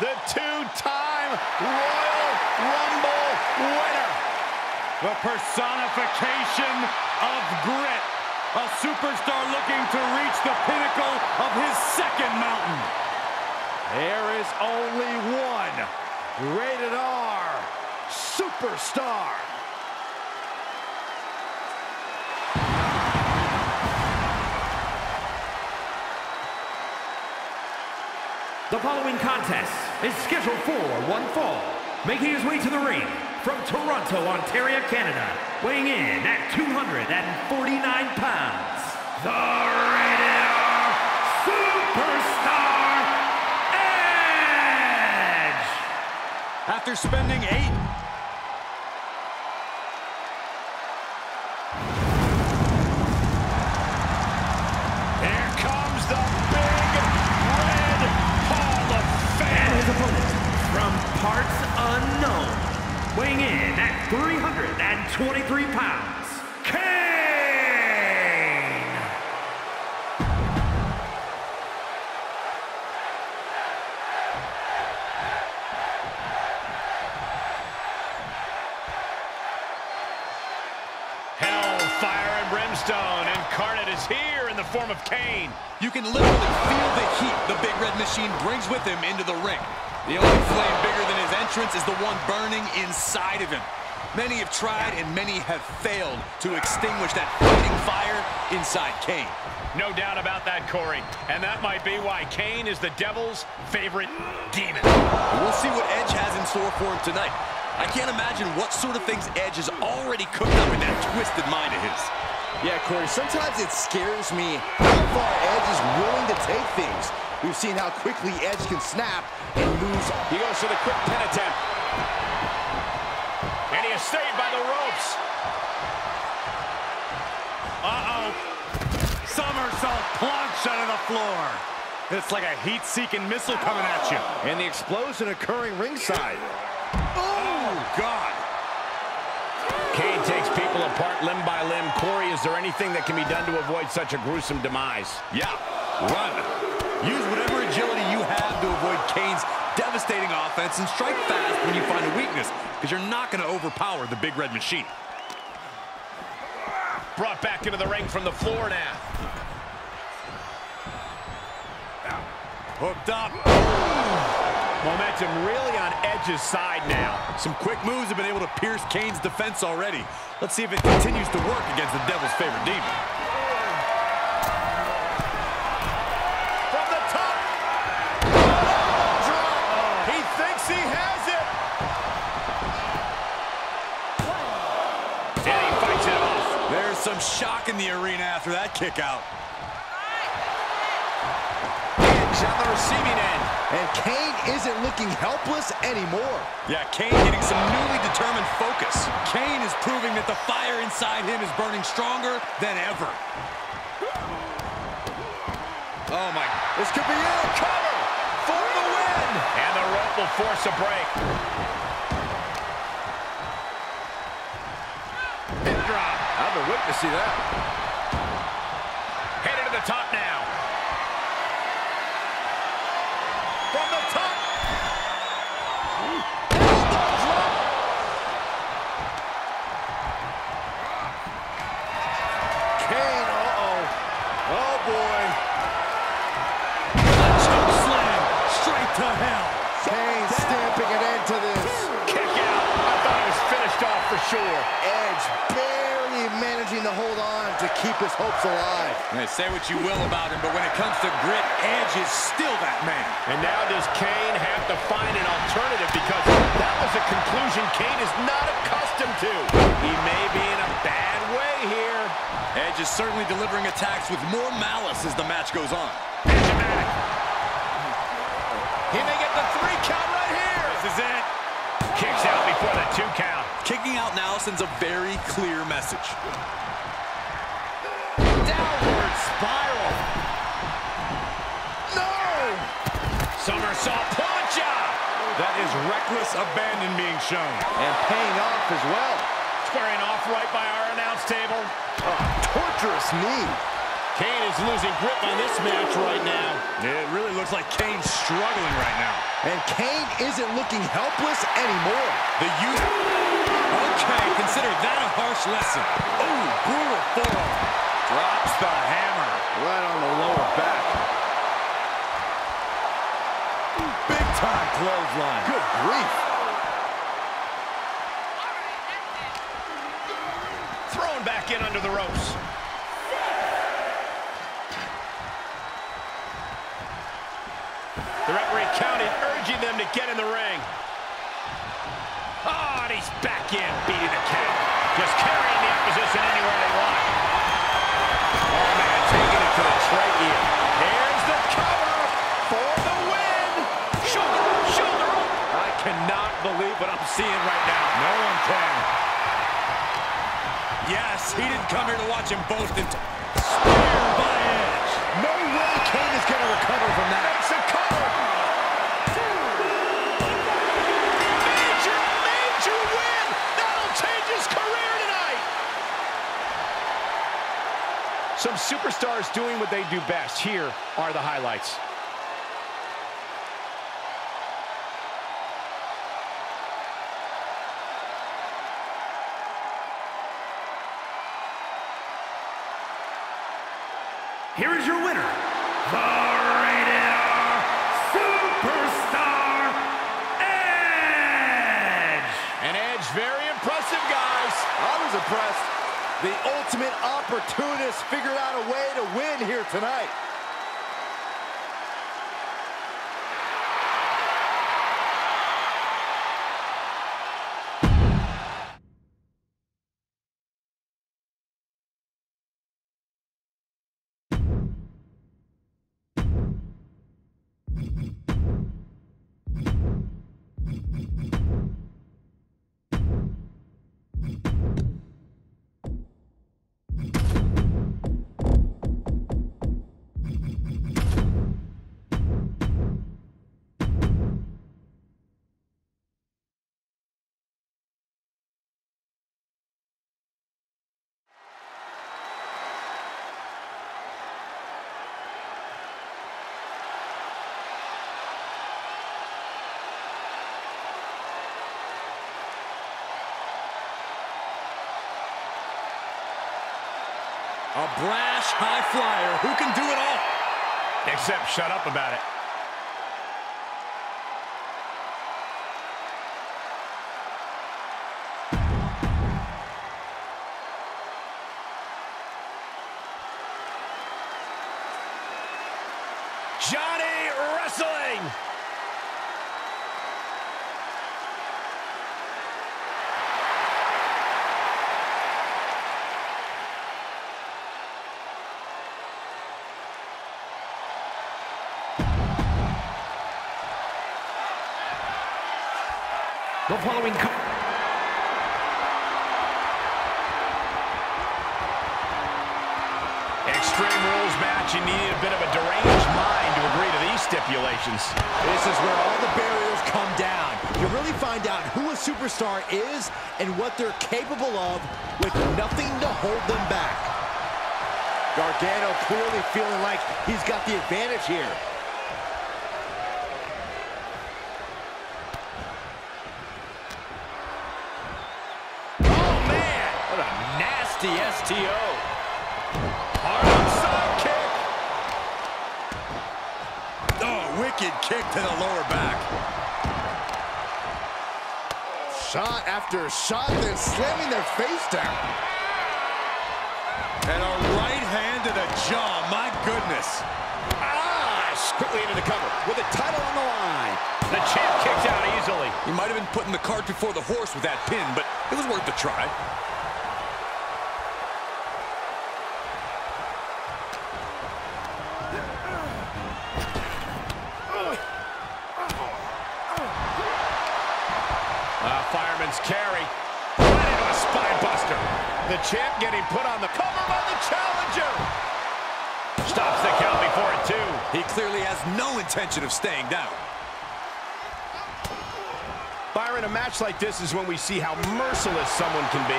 the two-time Royal Rumble winner. The personification of grit. A superstar looking to reach the pinnacle of his second mountain. There is only one rated R superstar. The following contest is scheduled for one fall. Making his way to the ring from Toronto, Ontario, Canada, weighing in at 249 pounds, the Rated R Superstar Edge! After spending eight weighing in at 323 pounds, Kane! Hellfire and brimstone incarnate is here in the form of Kane. You can literally feel the heat the Big Red Machine brings with him into the ring. The only flame bigger than his entrance is the one burning inside of him. Many have tried and many have failed to extinguish that fighting fire inside Kane. No doubt about that, Corey. And that might be why Kane is the devil's favorite demon. We'll see what Edge has in store for him tonight. I can't imagine what sort of things Edge has already cooked up in that twisted mind of his. Yeah, Corey, sometimes it scares me how far Edge is willing to take things. We've seen how quickly Edge can snap and moves. He goes for the quick pin attempt. And he is saved by the ropes. Uh-oh. Somersault plunge out of the floor. It's like a heat-seeking missile coming at you. And the explosion occurring ringside. Oh, God. Kane takes people apart limb by limb. Corey, is there anything that can be done to avoid such a gruesome demise? Yeah, run. Use whatever agility you have to avoid Kane's devastating offense and strike fast when you find a weakness because you're not going to overpower the Big Red Machine. Brought back into the ring from the floor now. Hooked up. Momentum really on Edge's side now. Some quick moves have been able to pierce Kane's defense already. Let's see if it continues to work against the Devil's favorite demon. Some in the arena after that kick out. Edge on the receiving end. And Kane isn't looking helpless anymore. Yeah, Kane getting some newly determined focus. Kane is proving that the fire inside him is burning stronger than ever. Oh my, This could be it. Cover for the win. And the rope will force a break. Pin drop. I've been waiting to see that. Headed to the top now. From the top. Kane, uh-oh. Oh, boy. Choke slam straight to hell. Kane stamping an end to this. Kick out. I thought it was finished off for sure. Edge managing to hold on to keep his hopes alive. Hey, say what you will about him, but when it comes to grit, Edge is still that man. And now does Kane have to find an alternative because that was a conclusion Kane is not accustomed to. He may be in a bad way here. Edge is certainly delivering attacks with more malice as the match goes on. Edge-o-matic. He may get the three count right here. This is it. Kicks out before the two count. Kicking out now sends a very clear message. Downward spiral. No! Somersault plancha. That is reckless abandon being shown. And paying off as well. Squaring off right by our announce table. A Torturous knee. Kane is losing grip on this match right now. It really looks like Kane's struggling right now. And Kane isn't looking helpless anymore. The youth. Okay, consider that a harsh lesson. Ooh, brutal forearm. Drops the hammer. Right on the lower back. Big time clothesline. Good grief. Thrown back in under the ropes. Urging them to get in the ring. Oh, and he's back in, beating the cat. Just carrying the opposition anywhere they want. Oh, man, taking it to the trachea. Here's the cover for the win. Shoulder up, shoulder up. I cannot believe what I'm seeing right now. No one can. Yes, he didn't come here to watch him boast and... Spear by Edge. No way Kane is going to recover from that. Some superstars doing what they do best. Here are the highlights. Here is your winner, the Rated R Superstar Edge. And Edge, very impressive, guys. I was impressed. The ultimate opportunist figured out a way to win here tonight. Brash high flyer who can do it all. Except shut up about it. The following co Extreme Rules match, you need a bit of a deranged mind to agree to these stipulations. This is where all the barriers come down. You really find out who a superstar is and what they're capable of with nothing to hold them back. Gargano clearly feeling like he's got the advantage here. To the lower back. Shot after shot, then slamming their face down. And a right hand to the jaw. My goodness. Ah! Quickly into the cover with the title on the line. The champ kicks out easily. He might have been putting the cart before the horse with that pin, but it was worth a try. Carry. Right into a spine buster. The champ getting put on the cover by the challenger. Stops the count before it, too. He clearly has no intention of staying down. Byron, a match like this is when we see how merciless someone can be.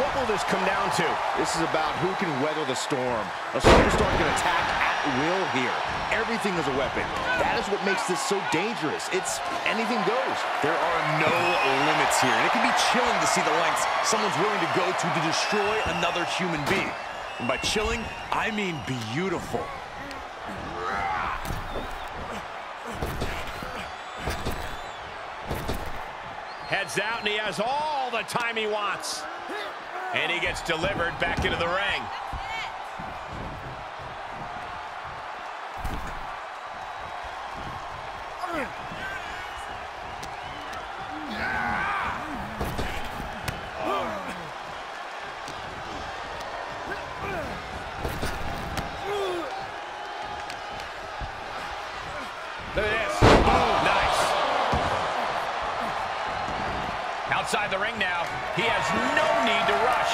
What will this come down to? This is about who can weather the storm. A superstar can attack at will here. Everything is a weapon. That is what makes this so dangerous. It's anything goes. There are no limits here, and it can be chilling to see the lengths someone's willing to go to to destroy another human being. And by chilling, I mean beautiful. Heads out, and he has all the time he wants. And he gets delivered back into the ring. Look at this. Oh, nice. Outside the ring now. He has no need to rush.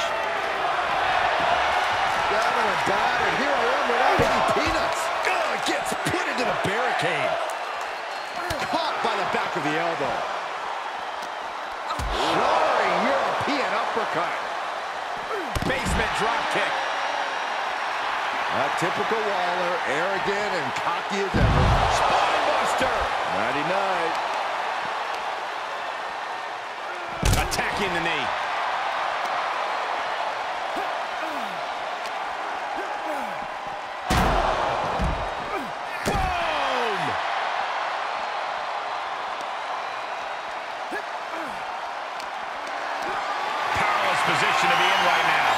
Down and. Here I am without any peanuts. Oh, it gets put into the barricade. Caught by the back of the elbow. Roaring European uppercut. Basement drop kick. A typical Waller, arrogant and cocky as ever. Spinebuster. Nighty Attacking the knee. Position to be in right now.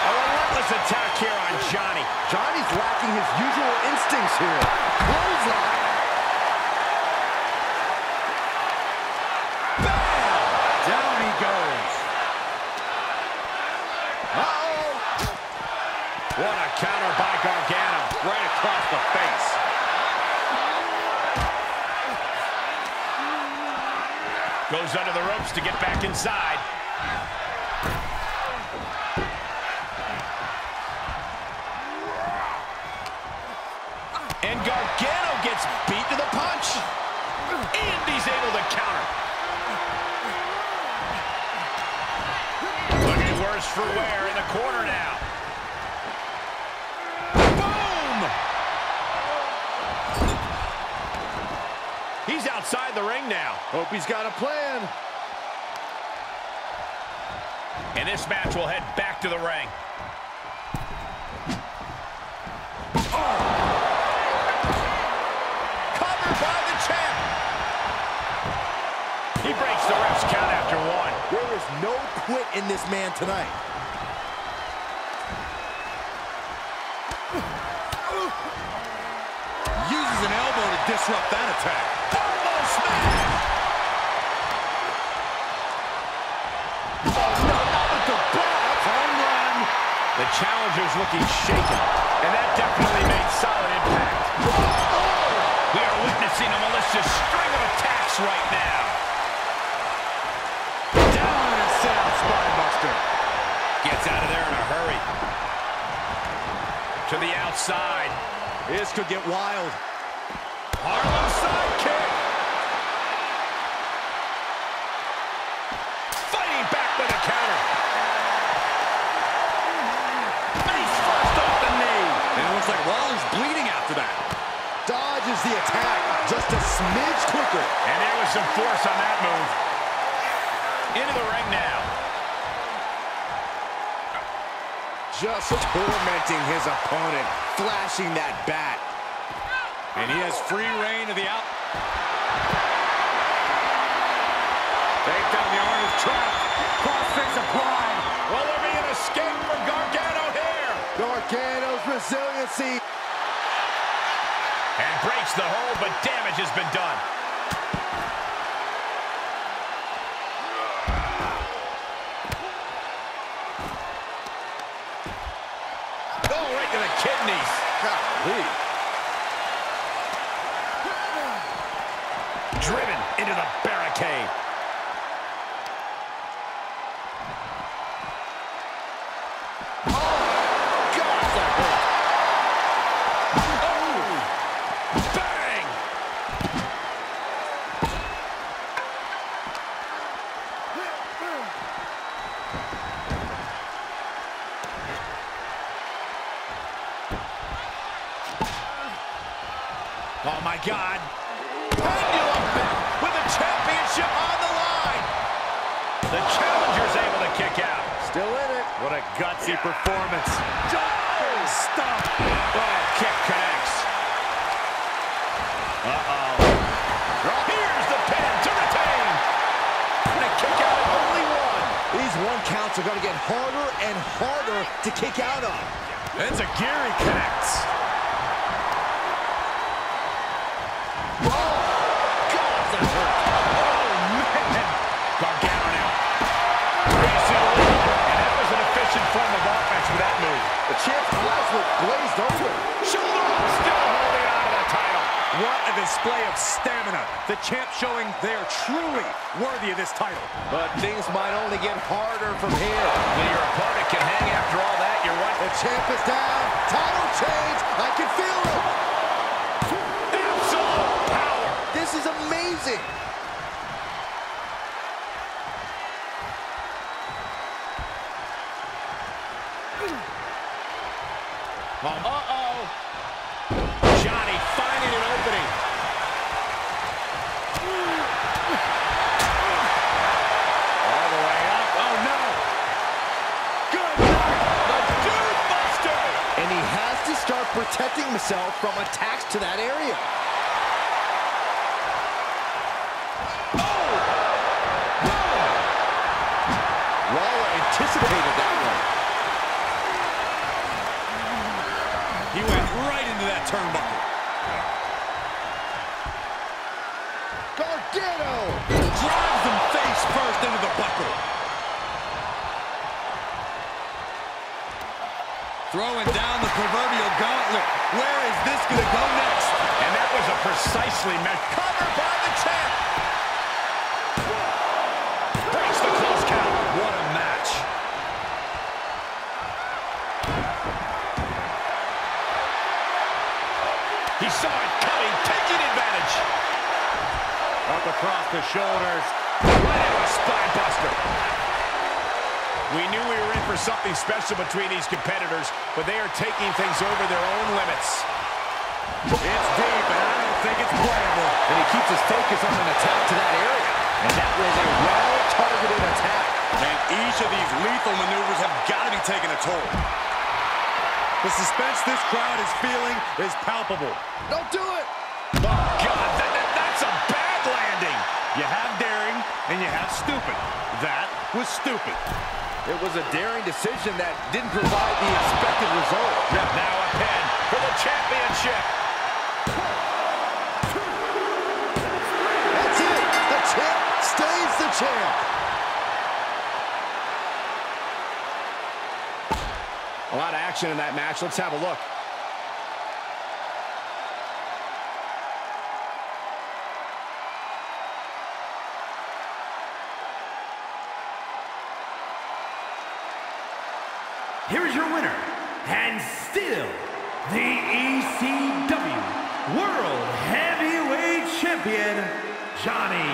A relentless attack here on Johnny. Johnny's lacking his usual instincts here. Clothesline. Down he goes. Uh-oh. What a counter by Gargano. Right across the face. Goes under the ropes to get back inside. And Gargano gets beat to the punch. And he's able to counter. Looking worse for wear in the corner now. Boom! He's outside the ring now. Hope he's got a plan. And this match will head back to the ring. Covered by the champ. He breaks the ref's count after one. There is no quit in this man tonight. Uses an elbow to disrupt that attack. The challenger's looking shaken, and that definitely made solid impact. We are witnessing a malicious string of attacks right now. Down and a sound spinebuster. Gets out of there in a hurry. To the outside. This could get wild. Harlem sidekick. Fighting back with a counter. Face first off the knee. And it looks like Waller's bleeding after that. Dodges the attack just a smidge quicker. And there was some force on that move. Into the ring now. Just tormenting his opponent, flashing that bat. And he has free reign of the out. Takedown, the arm is trapped. Crossface applied. Will there be an escape for Gargano? Gargano's resiliency. And breaks the hold, but damage has been done. Oh, right to the kidneys. Golly. Driven into the performance. Oh, stop. Oh, kick connects. Uh-oh. Oh, here's the pin to retain. And a kick out at only one. These one counts are going to get harder and harder to kick out of. That's a Gary connects. Display of stamina. The champ showing they are truly worthy of this title. But things might only get harder from here. When your opponent Gargano! Drives him face first into the buckle. Throwing down the proverbial gauntlet. Where is this going to go next? And that was a precisely met cover by the champ. Across the shoulders. Right into a spine buster. We knew we were in for something special between these competitors, but they are taking things over their own limits. It's deep, and I don't think it's playable. And he keeps his focus on an attack to that area. And that was a well-targeted attack. And each of these lethal maneuvers have got to be taking a toll. The suspense this crowd is feeling is palpable. Don't do it! Oh, God, that, that- that's a bad landing. You have daring, and you have stupid. That was stupid. It was a daring decision that didn't provide the expected result. Now a pin for the championship. That's it! The champ stays the champ! A lot of action in that match. Let's have a look. Here is your winner, and still the ECW World Heavyweight Champion, Johnny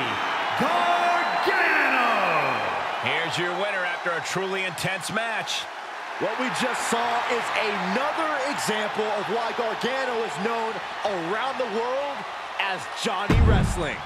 Gargano. Here's your winner after a truly intense match. What we just saw is another example of why Gargano is known around the world as Johnny Wrestling.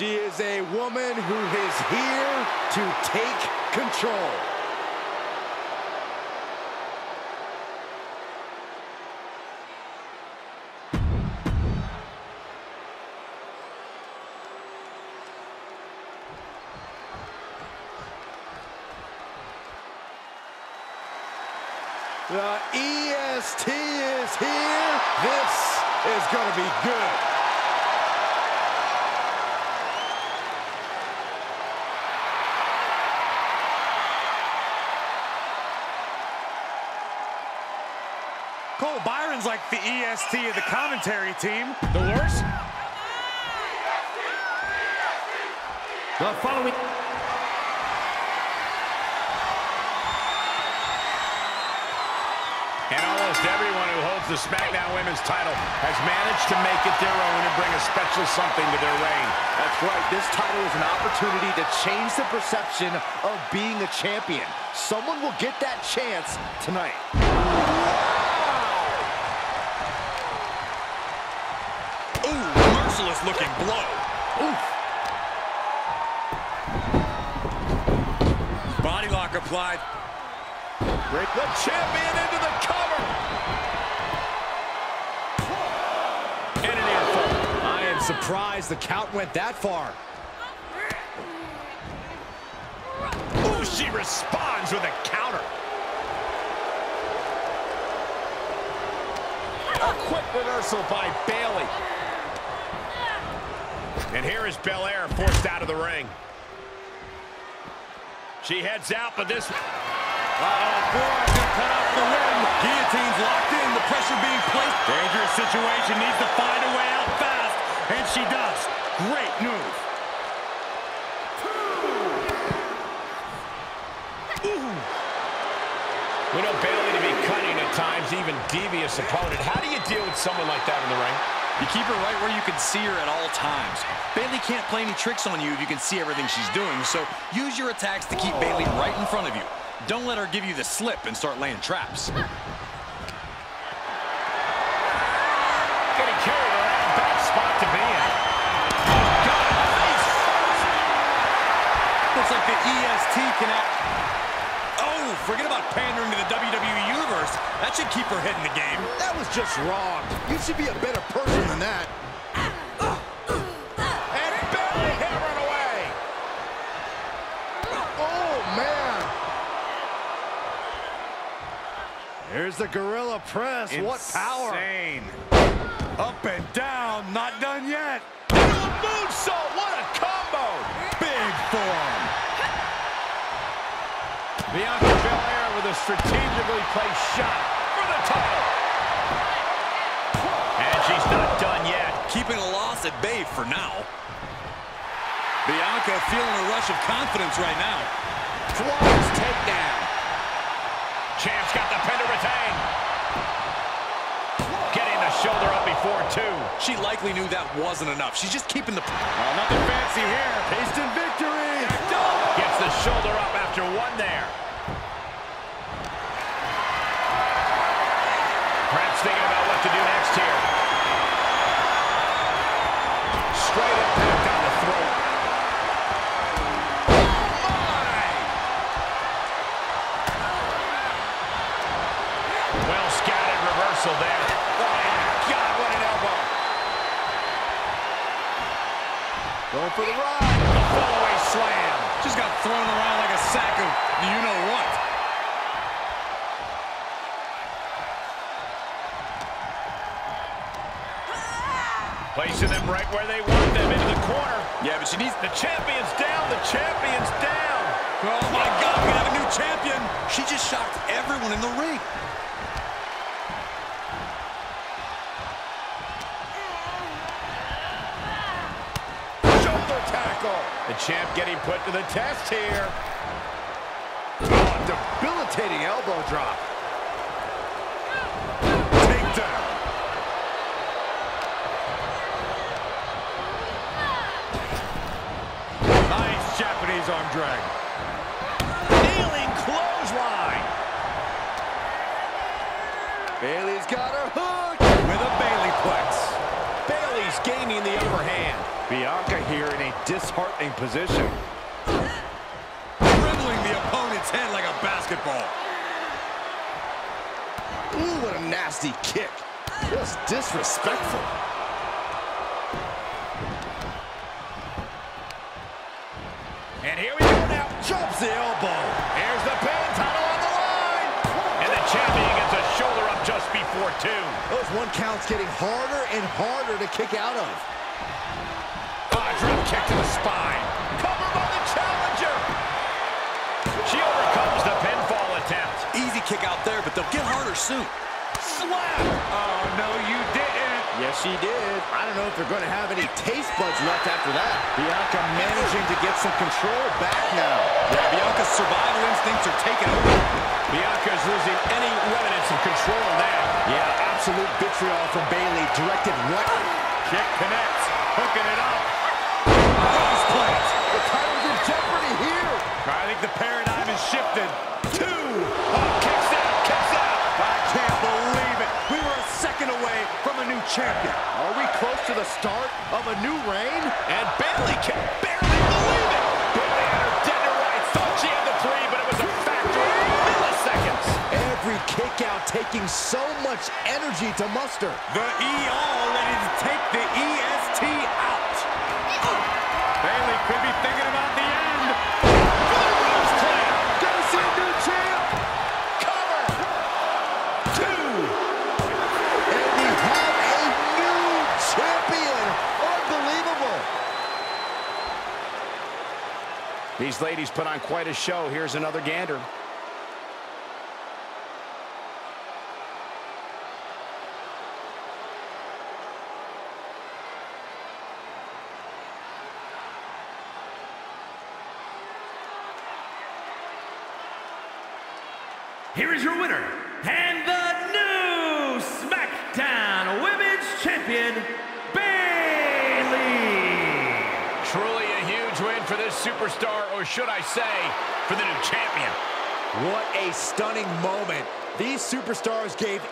She is a woman who is here to take control. The EST is here. This is going to be good. Cole Byron's like the EST of the commentary team. The worst? The following... And almost everyone who holds the SmackDown Women's title has managed to make it their own and bring a special something to their reign. That's right. This title is an opportunity to change the perception of being a champion. Someone will get that chance tonight. Merciless looking blow. Oof. Body lock applied. Break the champion into the cover. And an earful. I am surprised the count went that far. Ooh, she responds with a counter. A quick reversal by Bayley. And here is Belair forced out of the ring. She heads out, but this... Uh-oh, Forearm's gonna cut off the win. Guillotine's locked in, the pressure being placed. Dangerous situation, needs to find a way out fast. And she does. Great move. We know Bayley to be cunning at times, even devious opponent. How do you deal with someone like that in the ring? You keep her right where you can see her at all times. Bayley can't play any tricks on you if you can see everything she's doing, so use your attacks to keep Bayley right in front of you. Don't let her give you the slip and start laying traps. Getting carried around, bad spot to be in. Looks like the EST can act. Oh, forget about pandering to the WWE Universe. That should keep her head in the game. That was just wrong. You should be a better person than that. And Bayley hammering away. Oh, man. Here's the gorilla press. What power. Insane. Up and down, not done yet. Moonsault, what a combo. Big form. Bianca Belair with a strategically placed shot for the title. And she's not done yet. Keeping a loss at bay for now. Bianca feeling a rush of confidence right now. Flawless takedown. Champ's got the pin to retain. Getting the shoulder up before two. She likely knew that wasn't enough. She's just keeping the... Oh, nothing fancy here. Victory. Shoulder up after one there. Perhaps thinking about what to do next here. Straight impact on the throat. Oh, my! Well scattered reversal there. Oh, my God, what an elbow. For the ride. The fallaway slam. Just got thrown around like a sack of you-know-what. Placing them right where they want them, into the corner. Yeah, but she needs... The champion's down, the champion's down. Oh, my God, we have a new champion. She just shocked everyone in the ring. Shoulder tackle. The champ getting put to the test here. Debilitating elbow drop. Takedown. Nice Japanese arm drag. Kneeling clothesline. Bayley's got her hooked. With a Bayley plex. Bayley's gaining the upper hand. Bianca here in a disheartening position. Opponent's head like a basketball. Ooh, what a nasty kick. Just disrespectful. And here we go now. Drops the elbow. Here's the pin, title on the line. And the champion gets a shoulder up just before two. Those one counts getting harder and harder to kick out of. Ah, drop kick to the spine. Kick out there, but they'll get harder soon. slap. Oh, no, you didn't. Yes, she did. I don't know if they're going to have any taste buds left after that. Bianca managing to get some control back now. Yeah, Bianca's survival instincts are taking over. Bianca is losing any remnants of control now. Yeah, absolute vitriol from Bayley directed right. Kick connects, hooking it up. Cross plant. The title's in jeopardy here. I think the paradigm has shifted. Two. Oh, kicks out, kicks out. I can't believe it. We were a second away from a new champion. Are we close to the start of a new reign? And Bayley can barely believe it. Bayley had her dead to rights. Thought she had the three, but it was a factor of milliseconds. Every kick out taking so much energy to muster. The E-All ready to take the EST out. Bayley could be thinking about the end. Ladies put on quite a show. Here's another gander. Here is your winner, and the new SmackDown Women's Champion, Bayley. Truly a huge win for this superstar, or should I say, for the new champion. What a stunning moment. These superstars gave